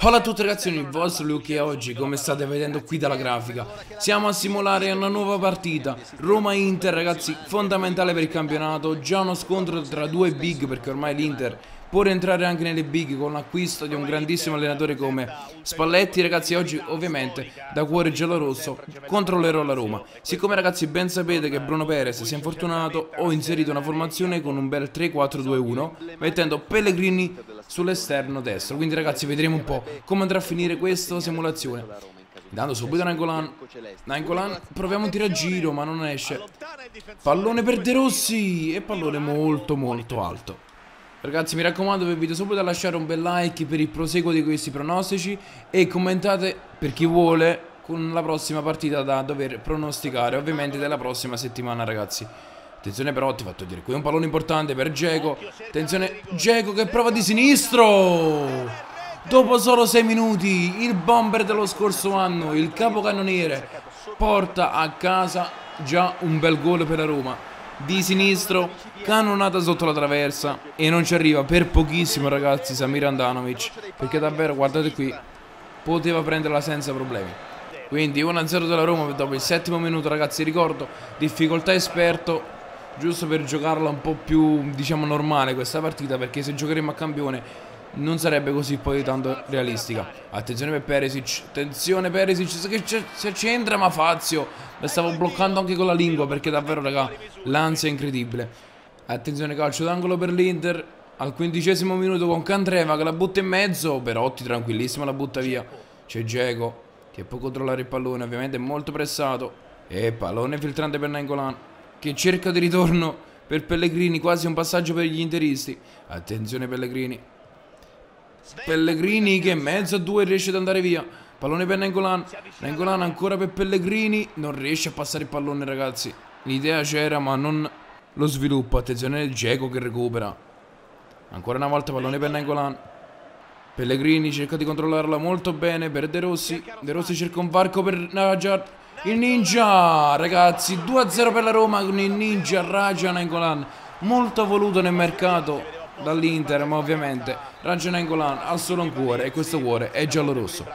Hola a tutti ragazzi, il vostro Luke e oggi, come state vedendo qui dalla grafica, siamo a simulare una nuova partita, Roma-Inter ragazzi, fondamentale per il campionato, già uno scontro tra due big perché ormai l'Inter può rientrare anche nelle big con l'acquisto di un grandissimo allenatore come Spalletti. Ragazzi oggi ovviamente da cuore giallo-rosso controllerò la Roma. Siccome ragazzi ben sapete che Bruno Perez si è infortunato ho inserito una formazione con un bel 3-4-2-1 mettendo Pellegrini sull'esterno destro. Quindi ragazzi vedremo un po' come andrà a finire questa simulazione. Intanto subito Nangolan Nangolan proviamo un tiro a giro ma non esce. Pallone per De Rossi E pallone molto molto alto Ragazzi mi raccomando vi invito subito a lasciare un bel like per il proseguo di questi pronostici e commentate per chi vuole con la prossima partita da dover pronosticare ovviamente della prossima settimana ragazzi. Attenzione però ti ho fatto dire qui un pallone importante per Geco Attenzione Geco che prova di sinistro! Dopo solo 6 minuti il bomber dello scorso anno il capocannoniere porta a casa già un bel gol per la Roma di sinistro, cannonata sotto la traversa e non ci arriva per pochissimo ragazzi Samir Andanovic perché davvero guardate qui poteva prenderla senza problemi. Quindi 1-0 della Roma dopo il settimo minuto ragazzi ricordo difficoltà esperto giusto per giocarla un po' più diciamo normale questa partita perché se giocheremo a campione non sarebbe così poi tanto realistica. Attenzione per Perisic, attenzione Perisic, che se c'entra ma Fazio, la stavo bloccando anche con la lingua perché davvero raga, l'ansia è incredibile. Attenzione calcio d'angolo per l'Inter, al quindicesimo minuto con Candreva che la butta in mezzo, Perotti tranquillissimo la butta via. C'è Geco che può controllare il pallone, ovviamente è molto pressato. E pallone filtrante per Nangolan che cerca di ritorno per Pellegrini, quasi un passaggio per gli interisti. Attenzione Pellegrini, Pellegrini che in mezzo a due riesce ad andare via. Pallone per Nengolan. Nengolan ancora per Pellegrini. Non riesce a passare il pallone ragazzi. L'idea c'era ma non lo sviluppo. Attenzione il Geco che recupera. Ancora una volta pallone per Nengolan. Pellegrini cerca di controllarla molto bene per De Rossi. De Rossi cerca un varco per Najar. Il Ninja, ragazzi, 2-0 per la Roma con il Ninja Raja Nengolan. Molto voluto nel mercato dall'Inter, ma ovviamente Ragionengolan ha solo un cuore e questo cuore è giallo-rosso.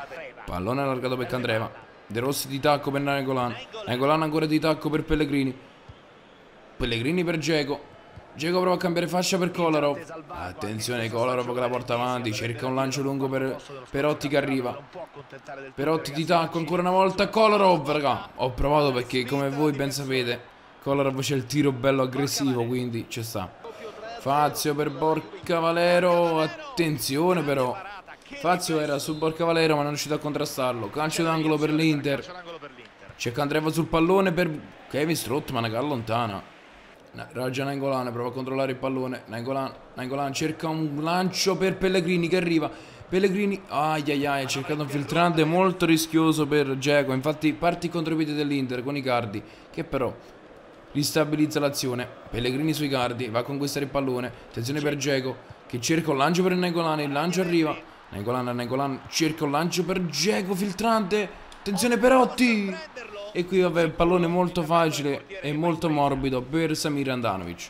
Pallone allargato per Candreva. De Rossi di tacco per Nangolan. Nangolan ancora di tacco per Pellegrini. Pellegrini per Geco. Geco prova a cambiare fascia per Kolarov. Attenzione Kolarov che la porta avanti. Cerca un lancio lungo per Perotti che arriva. Perotti di tacco ancora una volta. Kolarov, raga. Ho provato perché come voi ben sapete Kolarov c'è il tiro bello aggressivo quindi ci sta. Fazio per Borca Valero. Attenzione però. Fazio era su Borca Valero ma non è riuscito a contrastarlo. Calcio d'angolo per l'Inter. C'è Candreva sul pallone per Kevin Strottman che allontana. Raja Nangolan prova a controllare il pallone. Nangolan, Nangolan cerca un lancio per Pellegrini che arriva. Pellegrini, ai ai ai, ha cercato un filtrante molto rischioso per Geco. Infatti contro i piedi dell'Inter con i cardi che però ristabilizza l'azione. Pellegrini sui cardi, va a conquistare il pallone. Attenzione per Geco che cerca un lancio per Negolan, il lancio arriva. Negolan, Negolan cerca un lancio per Geco filtrante. Attenzione Perotti! E qui vabbè il pallone molto facile e molto morbido per Samir Andanovic.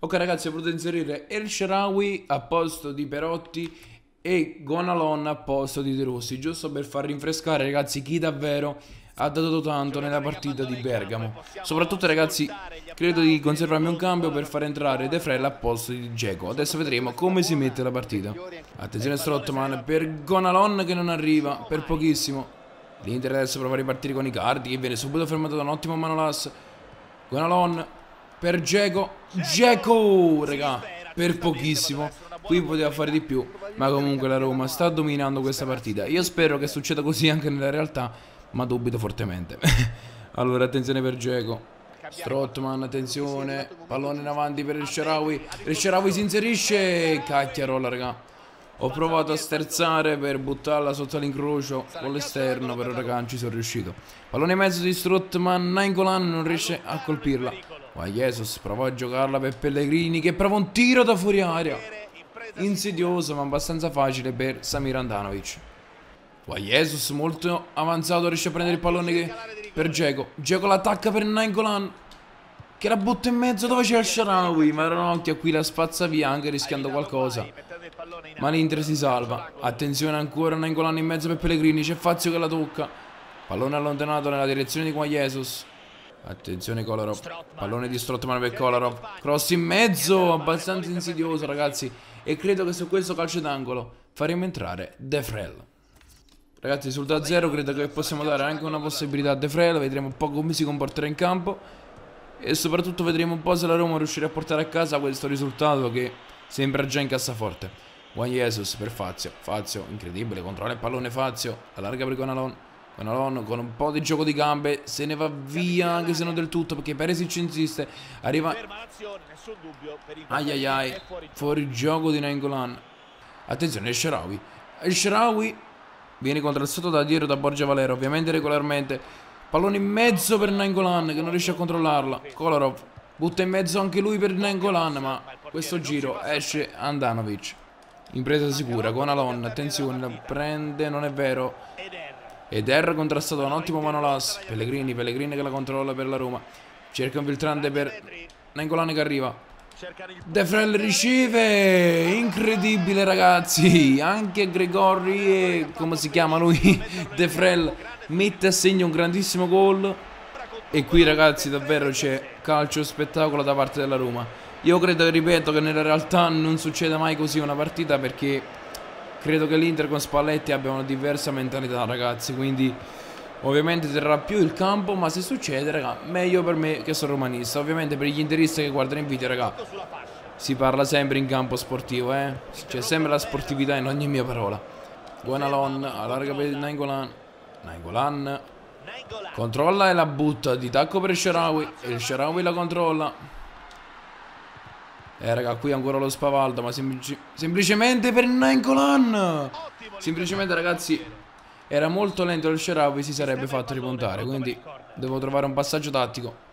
Ok ragazzi ho voluto inserire El Sharawi a posto di Perotti e Gonalon a posto di De Rossi, giusto per far rinfrescare ragazzi chi davvero ha dato tanto nella partita di Bergamo. Soprattutto ragazzi, credo di conservarmi un cambio per far entrare De Frella a posto di Geco. Adesso vedremo come si mette la partita. Attenzione Strottman per Gonalon che non arriva, per pochissimo. L'Inter adesso prova a ripartire con i cardi che viene subito fermato da un ottimo Manolas. Gonalon per Geco. Geco, raga, per pochissimo. Qui poteva fare di più, ma comunque la Roma sta dominando questa partita. Io spero che succeda così anche nella realtà ma dubito fortemente. allora, attenzione per Geco. Strottman, attenzione. Pallone in avanti per il Sharawi. Il Sharawi si inserisce. Cacchiarola, raga. Ho provato a sterzare per buttarla sotto l'incrocio con l'esterno, però raga non ci sono riuscito. Pallone in mezzo di Strottman, Nainggolan non riesce a colpirla. Ma Jesus prova a giocarla per Pellegrini che prova un tiro da fuori aria. Insidioso ma abbastanza facile per Samir Andanovic. Jesus molto avanzato riesce a prendere il pallone che... per Geco. Geco l'attacca per Nainggolan. Che la butta in mezzo dove c'è il Sharawi. Ma Ranocchia qui la spazza via anche rischiando qualcosa. ma l'Inter si salva. Attenzione ancora Nangolan in mezzo per Pellegrini, c'è Fazio che la tocca. Pallone allontanato nella direzione di Juan Jesus. Attenzione Kolarov, pallone di Strottman per Kolarov. Cross in mezzo, abbastanza insidioso ragazzi. E credo che su questo calcio d'angolo faremo entrare De Frel. Ragazzi sul da 0 credo che possiamo dare anche una possibilità a De Frel, vedremo un po' come si comporterà in campo. E soprattutto vedremo un po' se la Roma riuscirà a portare a casa questo risultato che sembra già in cassaforte. Juan Jesus per Fazio, Fazio incredibile, controlla il pallone Fazio, allarga per Gonalon. Gonalon con un po' di gioco di gambe se ne va via anche se non del tutto perché Peresic insiste. Arriva... Ai ai ai, fuori gioco di Nangolan. Attenzione, Sharawi. Sharawi viene contrastato da dietro da Borgia Valero, ovviamente regolarmente. Pallone in mezzo per Nangolan che non riesce a controllarla. Kolarov butta in mezzo anche lui per Nangolan, ma questo giro esce Andanovic. Impresa sicura, con Alon, attenzione, la prende, non è vero. Ed R contrastato da un ottimo Manolas. Pellegrini, Pellegrini che la controlla per la Roma. Cerca un filtrante per Nangolan che arriva. De Frel riceve Incredibile ragazzi Anche Gregori Come si chiama lui De Frel Mette a segno un grandissimo gol. E qui ragazzi davvero c'è Calcio spettacolo da parte della Roma. Io credo, ripeto, che nella realtà Non succeda mai così una partita Perché credo che l'Inter con Spalletti Abbia una diversa mentalità ragazzi Quindi Ovviamente terrà più il campo, ma se succede, raga, meglio per me che sono romanista. Ovviamente per gli interisti che guardano in video, raga, si parla sempre in campo sportivo, eh. C'è sempre la sportività in ogni mia parola. Guanalon, allarga per Nainggolan. Nainggolan. Controlla e la butta di tacco per Sharawi. Il Sharawi la controlla. Eh raga, qui ancora lo spavaldo, ma semplici semplicemente per Nainggolan. Semplicemente ragazzi, era molto lento il Sherawi si sarebbe fatto ripuntare quindi devo trovare un passaggio tattico.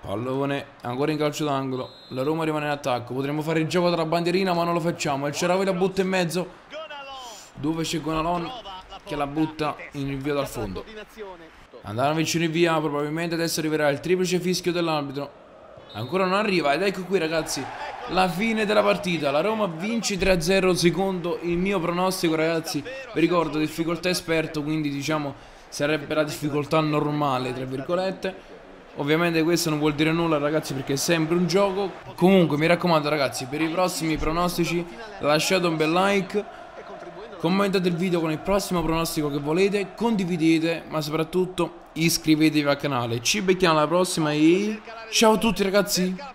Pallone ancora in calcio d'angolo. La Roma rimane in attacco. Potremmo fare il gioco tra bandierina ma non lo facciamo. Il Sherawi la butta in mezzo. Dove c'è Gonalon che la butta in rinvio dal fondo? Andanovic in via probabilmente adesso arriverà il triplice fischio dell'arbitro ancora non arriva ed ecco qui ragazzi la fine della partita. La Roma vince 3-0 secondo il mio pronostico, ragazzi. Vi ricordo, difficoltà esperto, quindi diciamo sarebbe la difficoltà normale, tra virgolette. Ovviamente questo non vuol dire nulla ragazzi perché è sempre un gioco Comunque mi raccomando ragazzi per i prossimi pronostici lasciate un bel like Commentate il video con il prossimo pronostico che volete Condividete ma soprattutto iscrivetevi al canale. Ci becchiamo alla prossima e ciao a tutti ragazzi